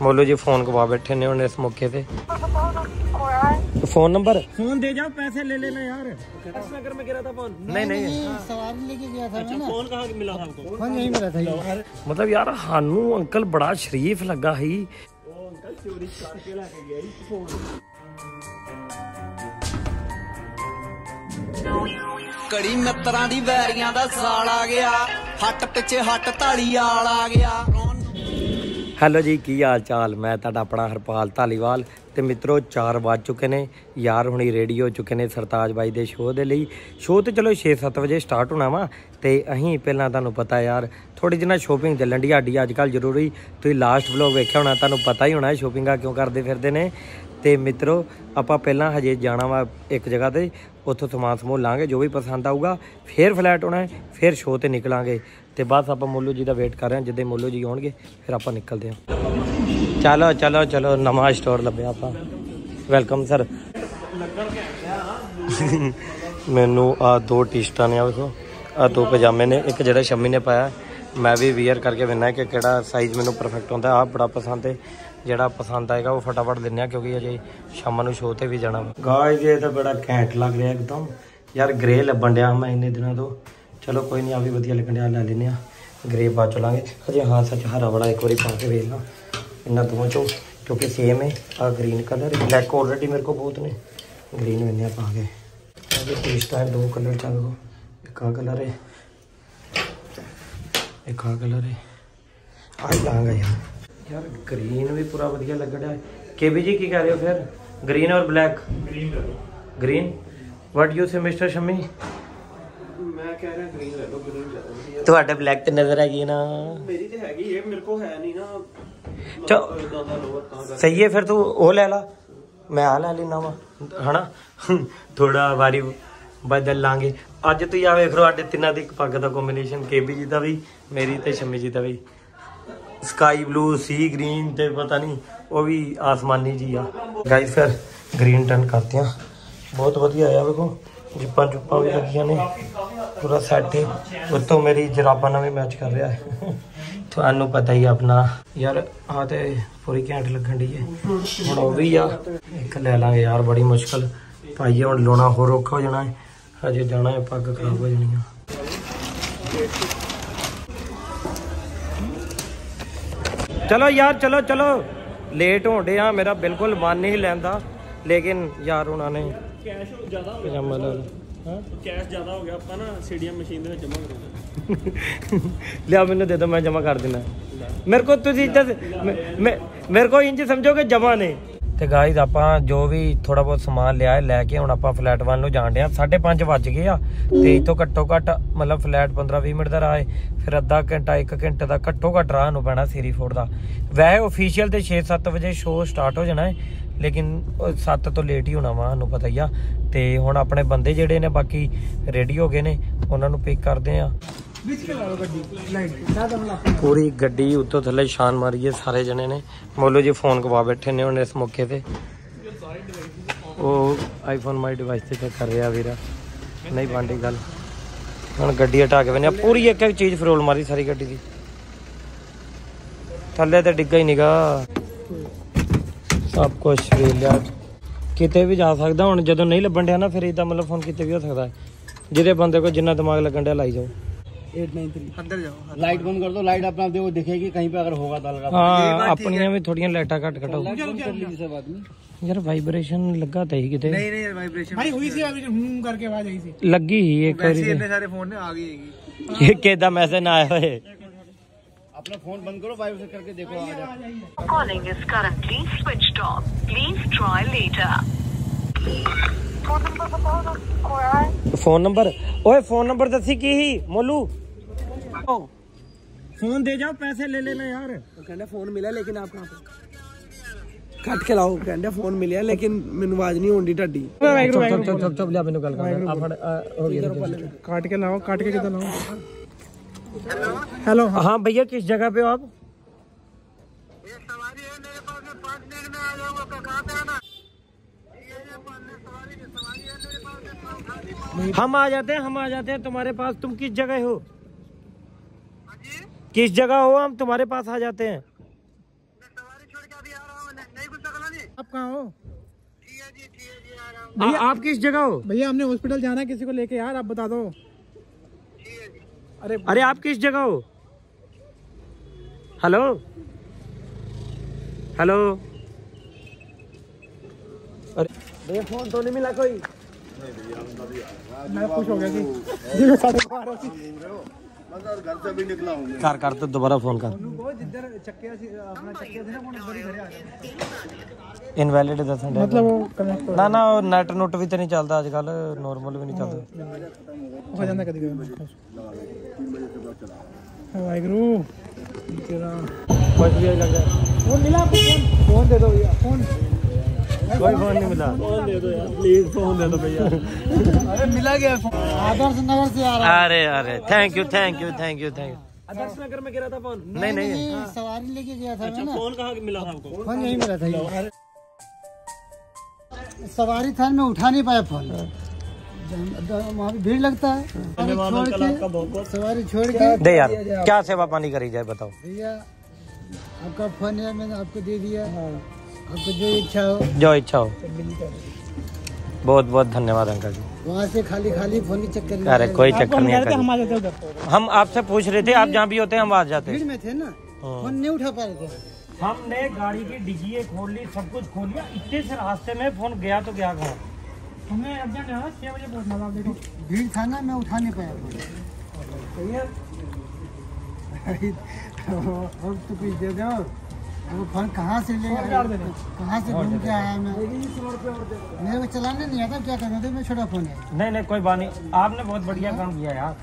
ਮੋਲੂ ਜੀ ਫੋਨ ਗਵਾ ਬੈਠੇ ਨੇ ਹੁਣ ਇਸ ਮੌਕੇ ਤੇ फोन नंबर फोन दे जाओ पैसे ले लेना यार नगर में गिरा था फोन नहीं नहीं सवारी लेके गया था मैं ना फोन कहाँ मिला था आपको फोन यहीं मिला था ये। ਮਤਲਬ ਯਾਰ ਸਾਨੂੰ ਅੰਕਲ ਬੜਾ ਸ਼ਰੀਫ ਲੱਗਾ ਸੀ वो अंकल चोरी करके लेके गया ही फोन ਕੜੀ ਮਿੱਤਰਾਂ ਦੀ ਵੈਰੀਆਂ ਦਾ ਸਾਲ ਆ ਗਿਆ ਹੱਟ ਪਿੱਛੇ ਹੱਟ ਢਾਲੀ ਵਾਲ ਆ ਗਿਆ ਹੈਲੋ ਜੀ, ਕੀ ਹਾਲ ਚਾਲ? ਮੈਂ ਤੁਹਾਡਾ ਆਪਣਾ ਹਰਪਾਲ ਧਾਲੀਵਾਲ ਤੇ ਮਿੱਤਰੋ 4 ਵੱਜ ਚੁੱਕੇ ਨੇ। ਯਾਰ ਹੁਣੀ ਰੇਡੀਓ ਚੁੱਕੇ ਨੇ ਸਰਤਾਜ ਬਾਈ ਦੇ ਸ਼ੋਅ ਦੇ ਲਈ। ਸ਼ੋਅ ਤੇ ਚਲੋ 6-7 ਵਜੇ ਸਟਾਰਟ ਹੋਣਾ ਵਾ ਤੇ ਅਸੀਂ ਪਹਿਲਾਂ ਤੁਹਾਨੂੰ ਪਤਾ ਯਾਰ ਥੋੜੀ ਜਿਹੀ ਨਾ ਸ਼ੋਪਿੰਗ ਚੱਲਣ ਦੀ ਸਾਡੀ ਅੱਜ ਕੱਲ ਜ਼ਰੂਰੀ। ਤੁਸੀਂ ਲਾਸਟ ਵਲੌਗ ਵੇਖਿਆ ਹੋਣਾ, ਤੁਹਾਨੂੰ ਪਤਾ ਹੀ ਹੋਣਾ ਸ਼ੋਪਿੰਗਾਂ ਕਿਉਂ ਕਰਦੇ ਫਿਰਦੇ ਨੇ। ਤੇ ਮਿੱਤਰੋ, ਆਪਾਂ ਪਹਿਲਾਂ ਹਜੇ ਜਾਣਾ ਵਾ ਇੱਕ ਜਗ੍ਹਾ ਤੇ, ਉੱਥੋਂ ਸਮਾਨ ਸਮੂਹ ਲਾਂਗੇ, ਜੋ ਵੀ ਪਸੰਦ ਆਊਗਾ, ਫੇਰ ਫਲੈਟ ਹੋਣਾ ਹੈ, ਫੇਰ ਸ਼ੋਅ ਤੇ ਨਿਕਲਾਂਗੇ। ਤੇ ਬਸ ਆਪਾਂ ਮੋਲੂ ਜੀ ਦਾ ਵੇਟ ਕਰ ਰਹੇ ਹਾਂ, ਜਿੱਦੇ ਮੋਲੂ ਜੀ ਆਉਣਗੇ, ਫਿਰ ਆਪਾਂ ਨਿਕਲਦੇ ਹਾਂ। ਚਲੋ ਚਲੋ ਚਲੋ, ਨਵਾਂ ਸਟੋਰ ਲੱਭਿਆ ਆਪਾਂ। ਵੈਲਕਮ ਸਰ ਮੈਨੂੰ ਆ ਦੋ ਟੀ-ਸ਼ਰਟਾਂ ਨੇ ਆ ਵੇਖੋ। ਆ ਦੋ ਪਜਾਮੇ ਨੇ, ਇੱਕ ਜਿਹੜਾ ਸ਼ਮੀ ਨੇ ਪਾਇਆ, ਮੈਂ ਵੀ ਵੀਅਰ ਕਰਕੇ ਵੇਖਣਾ ਕਿ ਕਿਹੜਾ ਸਾਈਜ਼ ਮੈਨੂੰ ਪਰਫੈਕਟ ਹੁੰਦਾ ਆ ਬੜਾ ਪਸੰਦ ਹੈ। ਜਿਹੜਾ ਪਸੰਦ ਆਏਗਾ ਉਹ ਫਟਾਫਟ ਦਿੰਨੇ ਆ ਕਿਉਂਕਿ ਅਜੇ ਸ਼ਾਮ ਨੂੰ ਸ਼ੋਅ ਤੇ ਵੀ ਜਾਣਾ ਗਾਇਸ ਇਹ ਤਾਂ ਬੜਾ ਘੈਂਟ ਲੱਗ ਰਿਹਾ ਇੱਕਦਮ। ਯਾਰ ਗ੍ਰੇ ਲੱਭਣ ਡਿਆ ਮੈਂ ਇੰਨੇ ਦਿਨਾਂ ਤੋਂ। ਚਲੋ ਕੋਈ ਨਹੀਂ ਆ ਵੀ ਵਧੀਆ ਲੱਗਣ ਡਿਆ, ਲੈ ਲੈਨੇ ਆ ਗ੍ਰੇ ਬਾਅਦ ਚਲਾਂਗੇ ਅਜੇ ਹਾਂ, ਸੱਚ ਹਰਾ ਵਾਲਾ ਇੱਕ ਵਾਰੀ ਪਾ ਕੇ ਵੇਖ ਲਾਂ। ਇਹਨਾਂ ਦੋਵਾਂ ਚੋਂ, ਕਿਉਂਕਿ ਸੇਮ ਹੈ ਆ ਗ੍ਰੀਨ ਕਲਰ ਬਲੈਕ ਆਲਰੇਡੀ ਮੇਰੇ ਕੋਲ ਬਹੁਤ ਨੇ। ਗ੍ਰੀਨ ਮੈਨੇ ਪਾ ਕੇ। ਇਹਦੇ ਟੇਸਟ ਹੈ ਦੋ ਕਲਰ ਚੱਲ ਗੋ ਇੱਕ ਆ ਕਲਰ ਹੈ ਇੱਕ ਆ ਕਲਰ ਹੈ ਆ ਲਾਂਗਾ ਯਾਰ। ਯਾਰ ਗ੍ਰੀਨ ਵੀ ਪੂਰਾ ਵਧੀਆ ਲੱਗ ਰਿਹਾ ਹੈ। ਕੇਬੀ ਜੀ ਕੀ ਕਹਿ ਰਹੇ ਹੋ ਫਿਰ? ਗ੍ਰੀਨ ਔਰ ਬਲੈਕ ਗ੍ਰੀਨ ਲੈ green what you say mister Shami ਮੈਂ ਕਹਿ ਰਿਹਾ ਗ੍ਰੀਨ ਲੈ ਲਓ ਗ੍ਰੀਨ ਜ਼ਿਆਦਾ ਤੁਹਾਡੇ ਬਲੈਕ ਤੇ ਨਜ਼ਰ ਹੈਗੀ ਨਾ। ਮੇਰੀ ਤੇ ਹੈਗੀ ਇਹ ਮੇਰੇ ਕੋ ਹੈ ਨਹੀਂ ਨਾ। ਚੋ ਸਹੀ ਹੈ ਫਿਰ ਤੂੰ ਉਹ ਲੈ ਲਾ। ਮੈਂ ਆ ਲੈ ਲੈਣਾ ਵਾ ਹਨਾ? ਥੋੜਾ ਵਾਰੀ ਬਦਲ ਲਾਂਗੇ। ਅੱਜ ਤੁਸੀਂ ਆ ਵੇਖ ਸਾਡੇ ਤਿੰਨਾਂ ਦੀ ਇੱਕ ਪੱਗ ਦਾ ਕੰਬੀਨੇਸ਼ਨ ਕੇਬੀ ਜੀ ਦਾ ਵੀ ਮੇਰੀ ਤੇ ਸ਼ਮੀ ਜੀ ਦਾ ਵੀ। ਸਕਾਈ ਬਲੂ ਸੀ ਗ੍ਰੀਨ ਤੇ ਪਤਾ ਨਹੀਂ ਉਹ ਵੀ ਆਸਮਾਨੀ ਜੀ ਆ। ਗਾਈਸ ਫਿਰ ਗ੍ਰੀਨ ਟਨ ਕਰਦੇ ਆ ਬਹੁਤ ਵਧੀਆ ਆ ਵੇਖੋ, ਜਿੱਪਾਂ ਜੁੱਪਾਂ ਵੀ ਲੱਗੀਆਂ ਨੇ। ਪੂਰਾ ਸੈੱਟ ਹੈ ਉੱਤੋਂ ਮੇਰੀ ਜਰਾਬਾਂ ਨਾਲ ਵੀ ਮੈਚ ਕਰ ਰਿਹਾ ਹੈ। ਤੁਹਾਨੂੰ ਪਤਾ ਹੀ ਆ ਆਪਣਾ। ਯਾਰ ਆ ਤੇ ਪੂਰੀ ਘੈਂਟ ਲੱਗਣ ਦੀ ਹੈ ਹੁਣ ਉਹ ਵੀ ਆ। ਇੱਕ ਲੈ ਲਾਂਗੇ ਯਾਰ, ਬੜੀ ਮੁਸ਼ਕਲ। ਭਾਈ, ਹੁਣ ਲੋਣਾ ਹੋਰ ਔਖਾ ਹੋ ਜਾਣਾ ਹੈ ਹਜੇ ਜਾਣਾ ਹੈ ਪੱਗ ਖਰਾਬ ਹੋ ਜਾਣੀ ਆ ਚਲੋ ਯਾਰ ਚਲੋ ਚਲੋ। ਲੇਟ ਹੋਣਦੇ ਆ ਮੇਰਾ ਬਿਲਕੁਲ ਮਨ ਨਹੀਂ ਲੈਂਦਾ। ਲੇਕਿਨ ਯਾਰ ਉਹਨਾਂ ਨੇ ਕੈਸ਼ ਜ਼ਿਆਦਾ ਹੋ ਗਿਆ ਹਾਂ? ਕੈਸ਼ ਜ਼ਿਆਦਾ ਹੋ ਗਿਆ ਆਪਾਂ ਨਾ ਸੀਡੀਐਮ ਮਸ਼ੀਨ ਦੇ ਵਿੱਚ ਜਮਾ ਕਰਾਂਗੇ ਲਿਆ ਮੈਨੂੰ ਦੇ ਦੋ ਮੈਂ ਜਮਾ ਕਰ ਦੇਣਾ ਮੇਰੇ ਕੋ ਤੁਸੀਂ ਮੈਂ- ਮੇਰੇ ਕੋ ਇੰਜ ਸਮਝੋਗੇ ਜਮਾ ਨੇ। ਤੇ ਗਾਇਜ਼ ਆਪਾਂ ਜੋ ਵੀ ਥੋੜਾ ਬਹੁਤ ਸਮਾਨ ਲਿਆ ਹੈ, ਲੈ ਕੇ ਹੁਣ ਆਪਾਂ ਫਲੈਟ ਵੱਲ ਨੂੰ ਜਾਣ ਡਿਆ। 5:30 ਵੱਜ ਗਏ ਆ ਤੇ ਇਤੋਂ ਘੱਟੋ ਘੱਟ ਮਤਲਬ ਫਲੈਟ 15-20 ਮਿੰਟ ਦਾ ਰਾਹ ਹੈ। ਫਿਰ ਅੱਧਾ ਘੰਟਾ 1 ਘੰਟੇ ਦਾ ਘੱਟੋ ਘੱਟ ਰਾਹ ਨੂੰ ਪੈਣਾ ਸੀਰੀ ਫੋਰਡ ਦਾ। ਵੈਸੇ ਅਫੀਸ਼ੀਅਲ ਤੇ 6-7 ਵਜੇ ਸ਼ੋਅ ਸਟਾਰਟ ਹੋ ਜਾਣਾ ਹੈ, ਲੇਕਿਨ 7 ਤੋਂ ਲੇਟ ਹੀ ਹੋਣਾ ਵਾ, ਸਾਨੂੰ ਪਤਾ ਹੀ ਆ। ਤੇ ਹੁਣ ਆਪਣੇ ਬੰਦੇ ਜਿਹੜੇ ਨੇ, ਬਾਕੀ ਰੈਡੀ ਹੋ ਗਏ ਨੇ, ਉਹਨਾਂ ਨੂੰ ਪਿਕ ਕਰਦੇ ਆ। ਪੂਰੀ ਗੱਡੀ ਉੱਤੋਂ ਥੱਲੇ ਛਾਨ ਮਾਰੀਏ ਸਾਰੇ ਜਣੇ ਨੇ। ਮੋਲੋ ਜੀ ਫੋਨ ਗਵਾ ਬੈਠੇ ਨੇ ਹੁਣ ਇਸ ਮੌਕੇ ਤੇ। ਉਹ ਆਈਫੋਨ ਮਾਈ ਡਿਵਾਈਸ ਤੇ check ਕਰ ਰਿਹਾ ਵੀਰਾ। ਨਹੀਂ ਬਾਂਡੀ ਗੱਲ। ਹੁਣ ਗੱਡੀ ਹਟਾ ਕੇ ਬੰਨਿਆ ਪੂਰੀ ਇੱਕ ਇੱਕ ਚੀਜ਼ ਫਰੋਲ ਮਾਰੀ ਸਾਰੀ ਗੱਡੀ ਦੀ। ਥੱਲੇ ਤੇ ਡਿੱਗਾ ਹੀ ਨਿਗਾ। ਸਭ ਕੁਝ ਵੇਖ ਕਿਤੇ ਵੀ ਜਾ ਸਕਦਾ, ਹੁਣ ਜਦੋਂ ਨਹੀਂ ਲੱਭਣ ਡਿਆ ਨਾ, ਫਿਰ ਇਦਾਂ ਮਤਲਬ ਫੋਨ ਕਿਤੇ ਵੀ ਹੋ ਸਕਦਾ। ਜਿਹਦੇ ਬੰਦੇ ਕੋਲ ਜਿੰਨਾ ਦਿਮਾਗ ਲੱਗਣ ਡਿਆ, ਲਾਈ ਜਾਓ। Eight nine three. अंदर जाओ लाइट बंद कर दो लाइट अपना देखो दिखेगी कहीं पे अगर होगा तो अलग अपनी भी थोड़ी लाइटा कट अच्छा, कटाओ। यार वाइब्रेशन लगा था ही कितने नहीं नहीं वाइब्रेशन भाई हुई सी वाइब्रेशन करके आवाज़ आई सी। लगी ही एक इतने सारे फ़ोन ने आ गई ये केदा मैसेज ना आया है अपना फ़ोन बंद करो वाइब्रेशन करके देखो आवाज़ calling is currently switched off please try later phone number ओए फ़ोन नंबर दसी की ही मोलू। फोन दे जाओ पैसे ले लेना यार कहना फोन मिला लेकिन आप कहां पे ਕੱਟ ਕੇ ਲਾਓ ਕਹਿੰਦਾ ਫੋਨ ਮਿਲਿਆ ਲੇਕਿਨ ਮੈਨੂੰ ਆਵਾਜ਼ ਨਹੀਂ ਆਉਂਦੀ ਢੱਡੀ ਚੁੱਪ ਚੁੱਪ ਚੁੱਪ ਚੁੱਪ ਚੁੱਪ ਲਿਆ ਮੈਨੂੰ ਗੱਲ ਕਰ ਆ ਫੜ ਆ, ਹੋ ਗਿਆ काट के लाओ काट के किधर लाओ हेलो हाँ भैया किस जगह पे हो आप हम आ जाते हैं हम आ जाते हैं तुम्हारे पास तुम किस जगह हो किस जगह हो हम तुम्हारे पास आ जाते हैं। आप कहाँ हो? भैया आप किस जगह हो? भैया हमने हॉस्पिटल जाना है किसी को लेके यार आप बता दो। अरे अरे आप किस जगह हो? हेलो? हेलो? अरे भैया फ़ोन तो नहीं मिला कोई। मैं खुश हो गया जी ਘਰ ਕਰ ਤੇ ਦੁਬਾਰਾ ਫੋਨ ਕਰ। ਇਨਵੈਲਿਡ ਦੱਸਣ ਦੇ ਮਤਲਬ ਨਾ ਨਾ ਉਹ ਨੈਟ ਨੋਟ ਵੀ ਤੇ ਨਹੀਂ ਚੱਲਦਾ ਅੱਜ ਕੱਲ ਨੋਰਮਲ ਵੀ ਨਹੀਂ ਚੱਲਦਾ। ਹੋ ਜਾਂਦਾ ਕਦੀ ਕਦੀ। ਵਾਹਿਗੁਰੂ। ਤੇਰਾ ਕੁਝ ਵੀ ਲੱਗਦਾ। ਫੋਨ ਮਿਲਾ ਫੋਨ ਫੋਨ ਦੇ ਦੋ ਯਾਰ ਫੋਨ। कोई फ़ोन नहीं मिला। फ़ोन दे दो यार प्लीज़ फ़ोन दे दो भैया। अरे मिला गया आदर्श नगर से आ रहा अरे अरे thank you thank you thank you thank you Adarsh Nagar में गिरा था फ़ोन? नहीं नहीं सवारी लेके गया था अच्छा फ़ोन मिला था आपको? फ़ोन मिला था सवारी मैं उठा नहीं पाया फ़ोन। हाँ। वहाँ भीड़ लगता है। छोड़ के सवारी छोड़ के। दे यार क्या सेवा पानी करी जाए बताओ। भैया आपका फ़ोन है मैंने आपको दे दिया। हाँ। आपको जो इच्छा हो जो इच्छा हो। बहुत बहुत धन्यवाद अंकल जी। वहाँ से खाली खाली फ़ोन चक्कर अरे कोई चक्कर नहीं हम जी। आ जाते उधर। हम आपसे पूछ रहे थे आप जहाँ भी होते हैं हम आ जाते भीड़ में थे ना फ़ोन नहीं उठा पा रहे थे। हमने गाड़ी की डिग्गी खोल ली सब कुछ खोल लिया। इतने से रास्ते में फ़ोन गया तो गया कहाँ? हमें अर्जेंट है छह बजे पहुँचना था देखो। भीड़ था ना मैं उठा नहीं पाया। फ़ोन अब तो कुछ दे दो वो फ़ोन कहाँ से ले कहाँ से घूम के आया मैं? मेरे को चलाने नहीं आता क्या करना? था मैं छोटा फ़ोन है। नहीं नहीं कोई बात नहीं। आपने बहुत बढ़िया काम किया यार।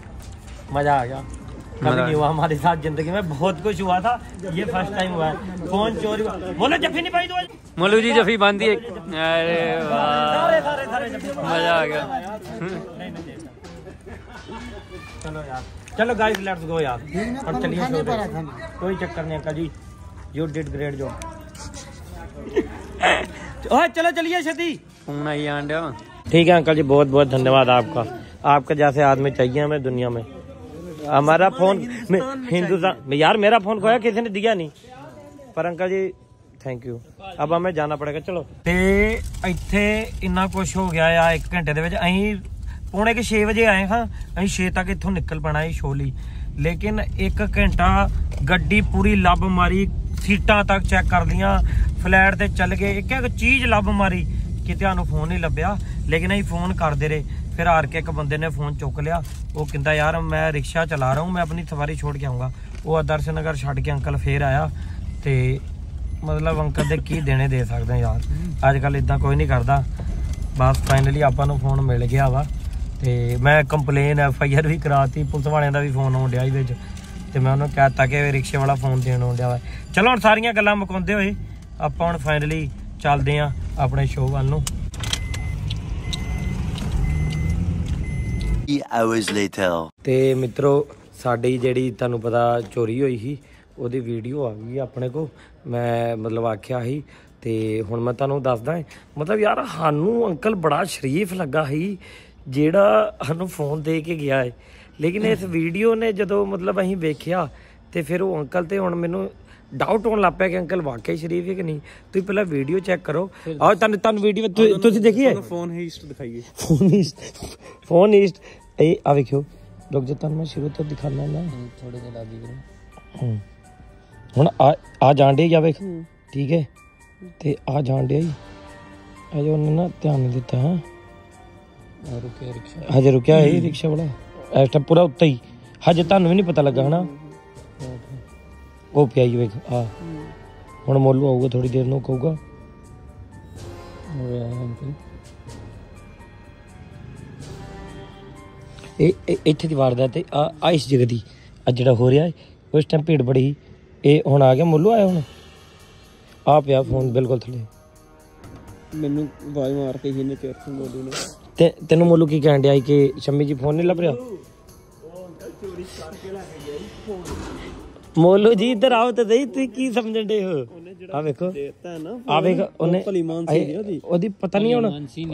मज़ा आ गया। कभी नहीं हुआ हमारे साथ ज़िंदगी में। बहुत कुछ हुआ था। ये फ़र्स्ट टाइम हुआ है। फ़ोन चोरी बोलो जफ्फी नहीं पाई तो मोलू जी जफी बांधी है अरे वाह। सारे सारे सारे जफ्फी मज़ा आ गया। चलो यार। चलो गाइस लेट्स गो यार। और चलिए कोई चक्कर नहीं uncle ji. You did great job ओए चलो चलिए छती फोन आई आंडा ठीक है अंकल जी बहुत बहुत धन्यवाद आपका आपके जैसे आदमी चाहिए हमें दुनिया में हमारा फोन में- हिंदुस्तान यार मेरा फोन खोया किसी ने दिया नहीं ਪਰ ਅੰਕਲ ਜੀ ਥੈਂਕ ਯੂ ਅਬ ਹਮੇ ਜਾਣਾ ਪੜੇਗਾ ਚਲੋ ਤੇ ਇੱਥੇ ਇੰਨਾ ਕੁਝ ਹੋ ਗਿਆ ਆ 1 ਘੰਟੇ ਦੇ ਵਿੱਚ ਅਸੀਂ ਪੌਣੇ ਕਿ 6 ਵਜੇ ਆਏ ਹਾਂ ਅਸੀਂ 6 ਤੱਕ ਇੱਥੋਂ ਨਿਕਲ ਪੈਣਾ ਸੀ ਸ਼ੋਅ ਲਈ ਲੇਕਿਨ 1 ਘੰਟਾ ਗੱਡੀ ਪੂਰੀ ਲੱਭ ਮਾਰੀ ਸੀਟਾਂ ਤੱਕ ਚੈੱਕ ਕਰ ਲੀਆਂ ਫਲੈਟ ਤੇ ਚੱਲ ਗਏ। ਇੱਕ ਇੱਕ ਚੀਜ਼ ਲੱਭ ਮਾਰੀ ਕਿਤੇ ਸਾਨੂੰ ਫੋਨ ਨਹੀਂ ਲੱਭਿਆ। ਲੇਕਿਨ ਅਸੀਂ ਫੋਨ ਕਰਦੇ ਰਹੇ। ਫਿਰ ਹਾਰ ਕੇ ਇੱਕ ਬੰਦੇ ਨੇ ਫੋਨ ਚੁੱਕ ਲਿਆ। ਉਹ ਕਹਿੰਦਾ, ਯਾਰ, ਮੈਂ ਰਿਕਸ਼ਾ ਚਲਾ ਰਹਾ ਹੂੰ, ਮੈਂ ਆਪਣੀ ਸਵਾਰੀ ਛੋੜ ਕੇ ਆਉਂਗਾ ਉਹ ਆਦਰਸ਼ ਨਗਰ ਛੱਡ ਕੇ ਅੰਕਲ ਫੇਰ ਆਇਆ। ਤੇ ਮਤਲਬ ਅੰਕਲ ਦੇ ਕੀ ਦੇਣੇ ਦੇ ਸਕਦੇ ਯਾਰ? ਅੱਜ ਕੱਲ ਇਦਾਂ ਕੋਈ ਨਹੀਂ ਕਰਦਾ। ਬਸ ਫਾਈਨਲੀ ਆਪਾਂ ਨੂੰ ਫੋਨ ਮਿਲ ਗਿਆ ਵਾ। ਤੇ ਮੈਂ ਕੰਪਲੇਨ ਐਫ ਆਈ ਆਰ ਵੀ ਕਰਾਤੀ। ਪੁਲਿਸ ਵਾਲਿਆਂ ਦਾ ਵੀ ਫੋਨ ਆਉਣ ਡਿਆ ਇਹਦੇ ਵਿੱਚ। ਤੇ ਮੈਂ ਉਹਨੂੰ ਕਹਿਤਾ ਕਿ ਰਿਕਸ਼ੇ ਵਾਲਾ ਫੋਨ ਦੇਣ ਆਉਣ ਡਿਆ ਵਾ। ਚਲੋ ਹੁਣ ਸਾਰੀਆਂ ਗੱਲਾਂ ਮੁਕਾਉਂਦੇ ਹੋਏ ਆਪਾਂ ਹੁਣ ਫਾਈਨਲੀ ਚੱਲਦੇ ਆਂ ਆਪਣੇ ਸ਼ੋਅ ਵੱਲ ਨੂੰ। Hours later. ਤੇ ਮਿੱਤਰੋ ਸਾਡੀ ਜਿਹੜੀ ਤੁਹਾਨੂੰ ਪਤਾ ਚੋਰੀ ਹੋਈ ਸੀ ਉਹਦੀ ਵੀਡੀਓ ਆ ਗਈ ਆਪਣੇ ਕੋ ਮੈਂ ਮਤਲਬ ਆਖਿਆ ਸੀ ਤੇ ਹੁਣ ਮੈਂ ਤੁਹਾਨੂੰ ਦੱਸਦਾ ਹਾਂ ਮਤਲਬ ਯਾਰ ਸਾਨੂੰ ਅੰਕਲ ਬੜਾ ਸ਼ਰੀਫ ਲੱਗਾ ਸੀ ਜਿਹੜਾ ਸਾਨੂੰ ਫੋਨ ਦੇ ਕੇ ਗਿਆ ਹੈ ਲੇਕਿਨ ਇਸ ਵੀਡੀਓ ਨੇ ਜਦੋਂ ਮਤਲਬ ਅਸੀਂ ਵੇਖਿਆ ਤੇ ਫਿਰ ਉਹ ਅੰਕਲ ਤੇ ਹੁਣ ਮੈਨੂੰ ਡਾਊਟ ਹੋਣ ਲੱਗ ਪਿਆ ਕਿ ਅੰਕਲ ਵਾਕਈ ਸ਼ਰੀਫ ਹੈ ਕਿ ਨਹੀਂ ਤੁਸੀਂ ਪਹਿਲਾਂ ਵੀਡੀਓ ਚੈੱਕ ਕਰੋ। ਆਹ ਤੁਹਾਨੂੰ ਤੁਹਾਨੂੰ ਵੀਡੀਓ ਤੁਸੀਂ ਦੇਖੀ ਹੈ ਫੋਨ ਹੀਸਟ ਦਿਖਾਈਏ। ਫੋਨ ਈਸਟ ਫੋਨ ਈਸਟ ਇਹ ਆ ਵੇਖਿਓ। ਰੁਕ ਜਾ ਤੁਹਾਨੂੰ ਮੈਂ ਸ਼ੁਰੂ ਤੋਂ ਦਿਖਾਣਾ ਨਾ। ਥੋੜੇ ਜਿਹਾ ਲਾਗੀ ਹੂੰ। ਹੁਣ ਆ ਆ ਜਾਣ ਡਿਆ ਜਾ ਵੇਖ। ਠੀਕ ਹੈ? ਤੇ ਆ ਜਾਣ ਡਿਆ ਹੀ ਅਜੇ ਉਹਨੇ ਨਾ ਧਿਆਨ ਨਹੀਂ ਦਿੱਤਾ ਹਾਂ। ਰੁਕੇ ਰਿਕਸ਼ਾ। ਹਜੇ ਰੁਕਿਆ ਹੈ ਰਿਕਸ਼ਾ ਵਾਲਾ। ਇਸ ਟਾਈਮ ਪੂਰਾ ਉੱਤੇ ਹੀ। ਹਜੇ ਤੁਹਾਨੂੰ ਵੀ ਨਹੀਂ ਪਤਾ ਲੱਗਾ, ਹਨਾ? ਉਹ ਪਿਆ ਵੇਖ, ਆ। ਹੁਣ ਮੋਲੂ ਆਊਗਾ ਥੋੜੀ ਦੇਰ ਨੂੰ ਕਹੂਗਾ। ਇਹ, ਇਹ- ਇੱਥੇ ਦੀ ਵਾਰਦਾਤ ਤੇ ਆ ਆ ਇਸ ਜਗ੍ਹਾ ਦੀ, ਆ ਜਿਹੜਾ ਹੋ ਰਿਹਾ ਹੈ, ਉਸ ਟਾਈਮ ਭੀੜ ਬੜੀ ਸੀ। ਇਹ ਹੁਣ ਆ ਗਿਆ, ਮੋਲੂ ਆਇਆ ਹੁਣ? ਆ ਪਿਆ ਫੋਨ ਬਿਲਕੁਲ ਥੱਲੇ। ਮੈਨੂੰ ਆਵਾਜ਼ ਮਾਰਤੀ ਸੀ ਇਹਨੇ ਚੇਰ ਤੋਂ ਬੋਲੂ ਨੇ। ਤੇ ਤੈਨੂੰ ਮੋਲੂ ਕੀ ਕਹਿਣ ਡਿਆ ਸੀ ਕਿ ਸ਼ੰਮੀ ਜੀ ਫੋਨ ਨਹੀਂ ਲੱਭ ਰਿਹਾ? ਮੋਲੂ ਜੀ ਇੱਧਰ ਆਓ ਤੇ ਦੇਈ ਤੁਸੀਂ ਕੀ ਸਮਝਣ ਦੇ ਹੋ? ਆ ਵੇਖੋ। ਆ ਵੇਖ ਉਹਨੇ ਇਹ- ਉਹਦੀ। ਉਹਦੀ ਪਤਾ ਨਹੀਂ ਹੁਣ।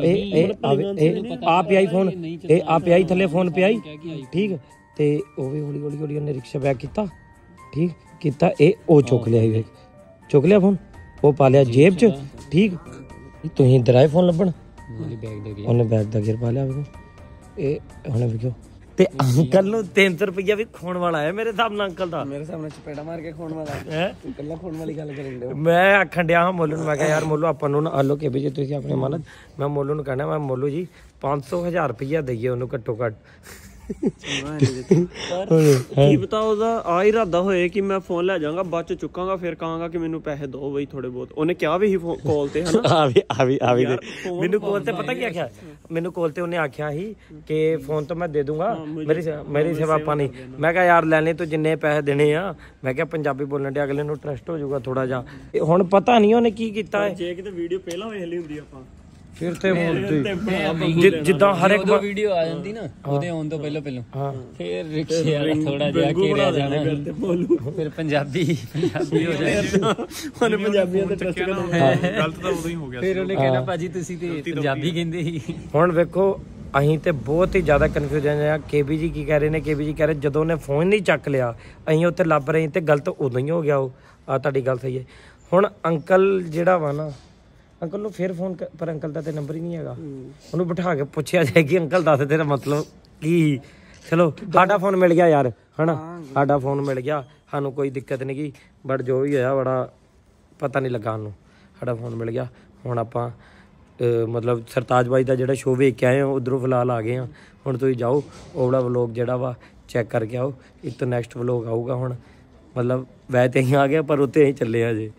ਇਹ ਇਹ ਆ ਵੇ- ਇਹ ਆ ਪਿਆ ਹੀ ਫੋਨ। ਇਹ ਆ ਪਿਆ ਹੀ ਥੱਲੇ ਫੋਨ ਪਿਆ ਹੀ। ਠੀਕ ਤੇ ਉਹ ਵੀ ਹੌਲੀ ਹੌਲੀ ਹੌਲੀ ਉਹਨੇ ਰਿਕਸ਼ਾ ਬੈਕ ਕੀਤਾ। ਠੀਕ ਕੀਤਾ ਇਹ ਉਹ ਚੁੱਕ ਲਿਆ ਹੀ ਵੇਖ। ਚੁੱਕ ਲਿਆ ਫੋਨ? ਉਹ ਪਾ ਲਿਆ ਜੇਬ 'ਚ। ਠੀਕ। ਤੁਸੀਂ ਇੱਧਰ ਆਏ ਫੋਨ ਲੱਭਣ? ਮੇਰੀ ਬੈਗ ਦੇ ਗਿਆ ਉਹਨੇ ਬੈਗ ਦਾ ਗਿਰ ਪਾ ਲਿਆ ਵੇਖੋ ਇਹ ਹੁਣੇ ਵੇਖੋ ਤੇ ਅੰਕਲ ਨੂੰ 300 ਰੁਪਈਆ ਵੀ ਖੋਣ ਵਾਲਾ ਹੈ ਮੇਰੇ ਹਿਸਾਬ ਨਾਲ ਅੰਕਲ ਦਾ। ਮੇਰੇ ਸਾਹਮਣੇ ਚਪੇੜਾ ਮਾਰ ਕੇ ਖੋਣ ਵਾਲਾ ਹੈ। ਤੂੰ ਇਕੱਲਾ ਖੋਣ ਵਾਲੀ ਗੱਲ ਕਰੀ ਜਾਂਦੇ ਮੈਂ ਆਖਣ ਡਿਆ ਹਾਂ ਮੋਲੂ ਨੂੰ ਮੈਂ ਕਿਹਾ ਯਾਰ ਮੋਲੂ ਆਪਾਂ ਨੂੰ ਨਾ ਆਲੋ ਕੇ ਵੀ ਜੇ ਤੁਸੀਂ ਆਪਣੇ ਮਾਲਕ ਮੈਂ ਮੋਲੂ ਨੂੰ ਕਹਿਣਾ ਮੈਂ ਮੋਲੂ ਜੀ 500 ਹਜ਼ਾਰ ਰੁਪਈਆ ਦਈਏ ਉਹਨੂੰ ਘੱਟੋ ਘੱਟ। ਕੀ ਪਤਾ ਉਹਦਾ ਆ ਇਰਾਦਾ ਹੋਏ ਕਿ ਮੈਂ ਫੋਨ ਲੈ ਜਾਵਾਂਗਾ ਬਾਅਦ ਚ ਚੁੱਕਾਂਗਾ ਫਿਰ ਕਹਾਂਗਾ ਕਿ ਮੈਨੂੰ ਪੈਸੇ ਦਿਓ ਬਈ ਥੋੜੇ ਬਹੁਤ। ਉਹਨੇ ਕਿਹਾ ਵੀ ਸੀ ਕਾਲ ਤੇ ਹਨਾ? ਆ ਵੀ ਆ ਵੀ ਆ ਵੀ ਯਾਰ, ਦੇ। ਫੋਨ ਮੈਨੂੰ ਕੋਲ ਤੇ ਪਤਾ ਕੀ ਆਖਿਆ? ਮੈਨੂੰ ਕੋਲ ਤੇ ਉਹਨੇ ਆਖਿਆ ਸੀ ਕਿ ਫੋਨ ਤਾਂ ਮੈਂ ਦੇ ਦੂੰਗਾ ਮੇਰੀ ਮੇਰੀ ਸੇਵਾ ਪਾਣੀ। ਮੈਂ ਕਿਹਾ ਯਾਰ ਲੈਣੇ ਤੂੰ ਜਿੰਨੇ ਪੈਸੇ ਦੇਣੇ ਆ। ਮੈਂ ਕਿਹਾ ਪੰਜਾਬੀ ਬੋਲਣ ਦੇ ਅਗਲੇ ਨੂੰ ਟਰਸਟ ਹੋ ਜਾਊਗਾ ਥੋੜਾ ਜਿਹਾ। ਹੁਣ ਪਤਾ ਨਹੀਂ ਉਹਨੇ ਕੀ ਕੀਤਾ ਹੈ ਜੇ ਕਿਤੇ ਵੀਡੀਓ ਪਹਿਲਾਂ ਵੇਖ ਲਈ ਹੁੰਦੀ ਆਪਾਂ। ਫਿਰ ਤੇ ਹੁਣ ਤੇ ਜਿ- ਜਿੱਦਾਂ ਹਰ ਇੱਕ ਉਦੋਂ ਵੀਡੀਓ ਆ ਜਾਂਦੀ ਨਾ ਉਹਦੇ ਆਉਣ ਤੋਂ ਪਹਿਲਾਂ ਪਹਿਲਾਂ। ਹਾਂ। ਫਿਰ ਰਿਕਸ਼ੇ ਵਾਲਾ ਥੋੜਾ ਜਿਹਾ ਘੇਰਿਆ ਜਾਣਾ। ਤੇ ਬੋਲੂ। ਫਿਰ ਪੰਜਾਬੀ ਪੰਜਾਬੀ ਹੋ ਜਾਣਾ। ਉਹਨੇ ਪੰਜਾਬੀਆਂ ਤੇ ਟਰਸਟ ਕਰਨਾ। ਫਿਰ ਉਹਨੇ ਕਹਿਣਾ ਭਾਜੀ ਤੁਸੀਂ ਤੇ ਪੰਜਾਬੀ ਕਹਿੰਦੇ ਸੀ। ਹੁਣ ਵੇਖੋ ਅਸੀਂ ਤੇ ਬਹੁਤ ਹੀ ਜ਼ਿਆਦਾ ਕਨਫਿਊਜ਼ਨ ਆ ਕੇਬੀ ਜੀ ਕੀ ਕਹਿ ਰਹੇ ਨੇ ਕੇਬੀ ਜੀ ਕਹਿ ਰਹੇ ਜਦੋਂ ਉਹਨੇ ਫੋਨ ਨਹੀਂ ਚੱਕ ਲਿਆ ਅਸੀਂ ਉੱਥੇ ਲੱਭ ਰਹੇ ਤੇ ਗਲਤ ਉਦੋਂ ਹੀ ਹੋ ਗਿਆ ਉਹ। ਆ ਤੁਹਾਡੀ ਗੱਲ ਸਹੀ ਹੈ। ਹੁਣ ਅੰਕਲ ਜਿਹੜਾ ਵਾ ਨਾ ਅੰਕਲ ਨੂੰ ਫਿਰ ਫੋਨ ਪਰ ਅੰਕਲ ਦਾ ਤੇ ਨੰਬਰ ਹੀ ਨਹੀਂ ਹੈਗਾ। ਉਹਨੂੰ ਬਿਠਾ ਕੇ ਪੁੱਛਿਆ ਜਾਏ ਕਿ ਅੰਕਲ ਦੱਸ ਤੇਰਾ ਮਤਲਬ ਕੀ? ਚਲੋ ਸਾਡਾ ਫੋਨ ਮਿਲ ਗਿਆ ਯਾਰ ਹਨਾ? ਸਾਡਾ ਫੋਨ ਮਿਲ ਗਿਆ। ਸਾਨੂੰ ਕੋਈ ਦਿੱਕਤ ਨਹੀਂ ਗਈ ਬਟ ਜੋ ਵੀ ਹੋਇਆ ਬੜਾ ਪਤਾ ਨਹੀਂ ਲੱਗਾ ਉਹਨੂੰ ਸਾਡਾ ਫੋਨ ਮਿਲ ਗਿਆ। ਹੁਣ ਆਪਾਂ ਮਤਲਬ ਸਰਤਾਜ ਬਾਈ ਦਾ ਜਿਹੜਾ ਸ਼ੋਅ ਵੇਖ ਕੇ ਆਏ ਹਾਂ ਉਧਰੋਂ ਫਿਲਹਾਲ ਆ ਗਏ ਹਾਂ ਹੁਣ ਤੁਸੀਂ ਜਾਓ ਉਹ ਵਾਲਾ ਵਲੌਗ ਜਿਹੜਾ ਵਾ ਚੈੱਕ ਕਰਕੇ ਆਓ। ਤੋਂ ਨੈਕਸਟ ਵਲੌਗ ਆਊਗਾ ਹੁਣ। ਮਤਲਬ ਵੈ ਤੇ ਅਸੀਂ ਆ ਗਏ ਪਰ ਉੱਤੇ ਅਸੀਂ ਚੱਲੇ ਆ ਜੇ